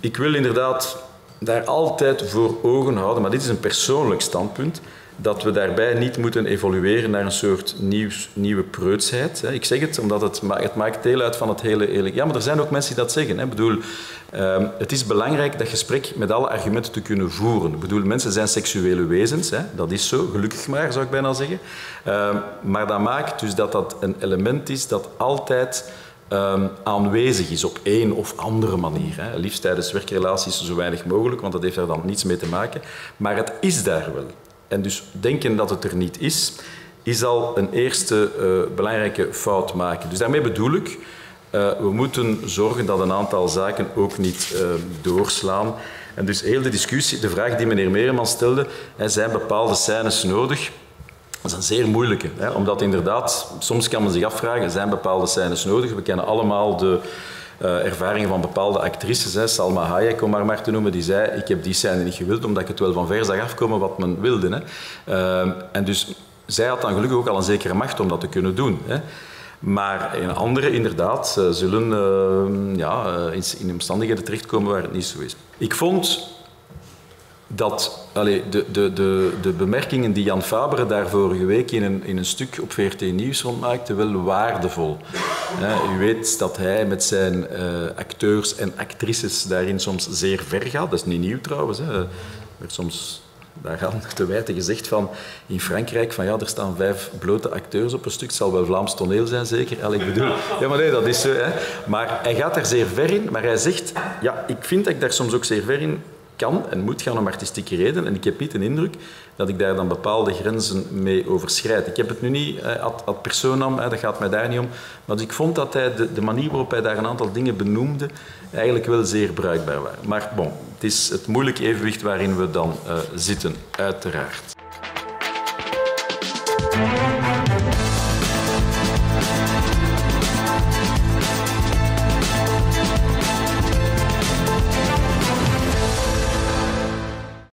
Ik wil inderdaad daar altijd voor ogen houden, maar dit is een persoonlijk standpunt, dat we daarbij niet moeten evolueren naar een soort nieuw, nieuwe preutsheid. Ik zeg het omdat het, het maakt deel uit van het hele... Ja, maar er zijn ook mensen die dat zeggen. Ik bedoel, ehm, het is belangrijk dat gesprek met alle argumenten te kunnen voeren. Ik bedoel, mensen zijn seksuele wezens. Hè? Dat is zo, gelukkig maar, zou ik bijna zeggen. Ehm, maar dat maakt dus dat dat een element is dat altijd um, aanwezig is op één of andere manier. Hè. Liefst tijdens werkrelaties zo weinig mogelijk, want dat heeft daar dan niets mee te maken. Maar het is daar wel. En dus denken dat het er niet is, is al een eerste uh, belangrijke fout maken. Dus daarmee bedoel ik, uh, we moeten zorgen dat een aantal zaken ook niet uh, doorslaan. En dus heel de discussie, de vraag die meneer Meerman stelde, hè, zijn bepaalde scènes nodig? Dat is een zeer moeilijke, hè, omdat inderdaad, soms kan men zich afvragen, zijn bepaalde scènes nodig? We kennen allemaal de uh, ervaringen van bepaalde actrices, hè, Salma Hayek om haar maar te noemen, die zei, ik heb die scène niet gewild, omdat ik het wel van ver zag afkomen wat men wilde. Hè. Uh, en dus zij had dan gelukkig ook al een zekere macht om dat te kunnen doen. Hè. Maar in andere inderdaad zullen ja, in, in omstandigheden terechtkomen waar het niet zo is. Ik vond dat de, de, de, de bemerkingen die Jan Fabre daar vorige week in een, in een stuk op VRT Nieuws rondmaakte, wel waardevol. u weet dat hij met zijn uh, acteurs en actrices daarin soms zeer ver gaat. Dat is niet nieuw trouwens. Hè. Er werd soms daaraan te wijten gezegd van in Frankrijk van ja, er staan vijf blote acteurs op een stuk. Het zal wel Vlaams toneel zijn zeker. Allee, ik bedoel, ja maar nee, dat is zo. Maar hij gaat daar zeer ver in. Maar hij zegt, ja, ik vind dat ik daar soms ook zeer ver in kan en moet gaan om artistieke redenen. En ik heb niet de indruk dat ik daar dan bepaalde grenzen mee overschrijd. Ik heb het nu niet eh, ad, ad personam, dat gaat mij daar niet om. Maar dus ik vond dat hij de, manier waarop hij daar een aantal dingen benoemde eigenlijk wel zeer bruikbaar waren. Maar bon, het is het moeilijke evenwicht waarin we dan uh, zitten, uiteraard.